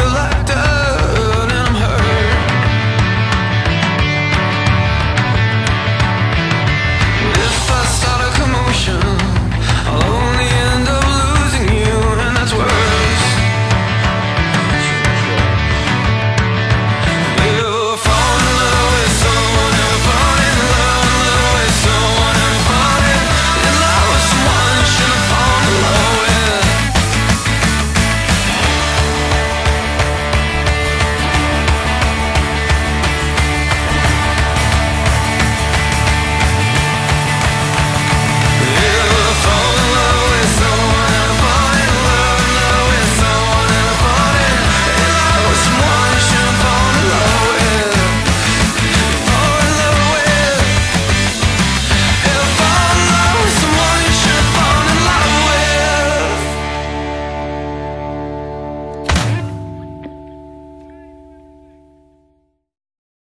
till